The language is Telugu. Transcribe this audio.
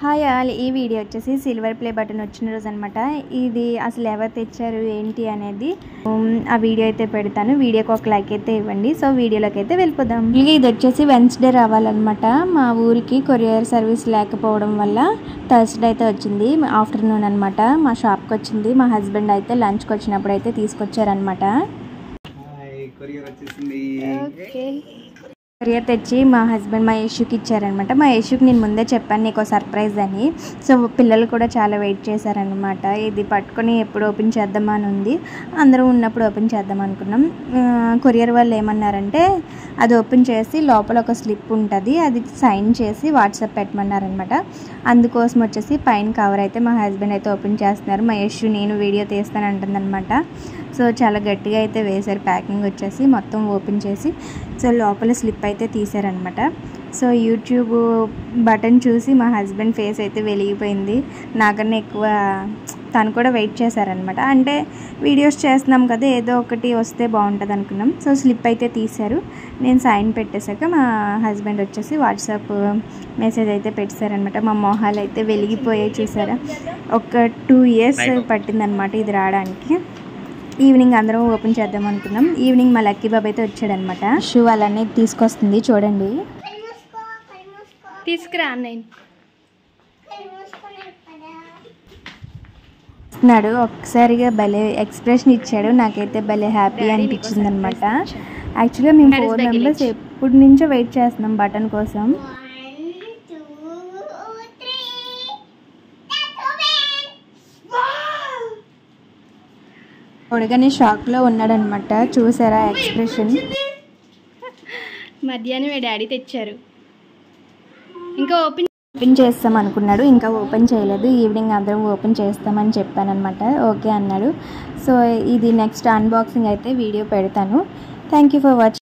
Hi all. ఈ వీడియో వచ్చేసి సిల్వర్ ప్లే బటన్ వచ్చిన రోజు అనమాట ఇది అసలు ఎవరు తెచ్చారు ఏంటి అనేది ఆ వీడియో అయితే పెడతాను. వీడియోకి ఒక లైక్ అయితే ఇవ్వండి. సో వీడియోలోకి అయితే వెళ్ళిపోదాం. ఇది వచ్చేసి వెన్స్డే రావాలన్నమాట. మా ఊరికి కొరియర్ సర్వీస్ లేకపోవడం వల్ల థర్స్డే అయితే వచ్చింది. ఆఫ్టర్నూన్ అనమాట మా షాప్కి వచ్చింది. మా హస్బెండ్ అయితే లంచ్కి వచ్చినప్పుడు అయితే తీసుకొచ్చారనమాట హాయ్ కొరియర్ వచ్చేసింది. కొరియర్ తెచ్చి మా హస్బెండ్ మా యేషుకి ఇచ్చారనమాట మా యేషుకి నేను ముందే చెప్పాను నీకు సర్ప్రైజ్ అని. సో పిల్లలు కూడా చాలా వెయిట్ చేశారనమాట ఇది పట్టుకొని ఎప్పుడు ఓపెన్ చేద్దామని అని ఉంది. అందరూ ఉన్నప్పుడు ఓపెన్ చేద్దాం అనుకున్నాం. కొరియర్ వాళ్ళు ఏమన్నారంటే అది ఓపెన్ చేసి లోపల ఒక స్లిప్ ఉంటుంది. అది సైన్ చేసి వాట్సాప్ పెట్టమన్నారనమాట అందుకోసం వచ్చేసి పైన కవర్ అయితే మా హస్బెండ్ అయితే ఓపెన్ చేస్తున్నారు. మా యేషు నేను వీడియో తీస్తాను అంటుందన్నమాట. సో చాలా గట్టిగా అయితే వేశారు. ప్యాకింగ్ వచ్చేసి మొత్తం ఓపెన్ చేసి సో లోపల స్లిప్ అయితే తీశారనమాట సో యూట్యూబ్ బటన్ చూసి మా హస్బెండ్ ఫేస్ అయితే వెలిగిపోయింది. నాకన్నా ఎక్కువ తను కూడా వెయిట్ చేశారనమాట అంటే వీడియోస్ చేస్తున్నాం కదా ఏదో ఒకటి వస్తే బాగుంటుంది అనుకున్నాం. సో స్లిప్ అయితే తీశారు. నేను సైన్ పెట్టేశాక మా హస్బెండ్ వచ్చేసి వాట్సాప్ మెసేజ్ అయితే పెట్టారనమాట మా మొహాలు అయితే వెలిగిపోయాయి చూసారా? ఒక టూ ఇయర్స్ పట్టిందనమాట ఇది రావడానికి. ఈవినింగ్ అందరం ఓపెన్ చేద్దాం అనుకున్నాం. ఈవినింగ్ మా లక్కీ బాబు అయితే వచ్చాడనమాట. షూ అలానే తీసుకొస్తుంది చూడండి. తీసుకురా అన్నయ్య. నాడు ఒక్కసారిగా భలే ఎక్స్ప్రెషన్ ఇచ్చాడు. నాకైతే భలే హ్యాపీ అనిపించింది అనమాట యాక్చువల్గా మేము ఫోర్ మెంబర్స్. ఎప్పటి నుంచో వెయిట్ చేస్తున్నాం బటన్ కోసం. పొడగానే షాక్లో ఉన్నాడనమాట. చూసారా ఎక్స్ప్రెషన్? మధ్యాహ్నం మా డాడీ తెచ్చారు. ఇంకా ఓపెన్ ఓపెన్ చేస్తాం అనుకున్నాడు. ఇంకా ఓపెన్ చేయలేదు. ఈవినింగ్ అందరం ఓపెన్ చేస్తామని చెప్పానమాట ఓకే అన్నాడు. సో ఇది నెక్స్ట్ అన్బాక్సింగ్ అయితే వీడియో పెడతాను. Thank you for watching